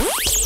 Bye.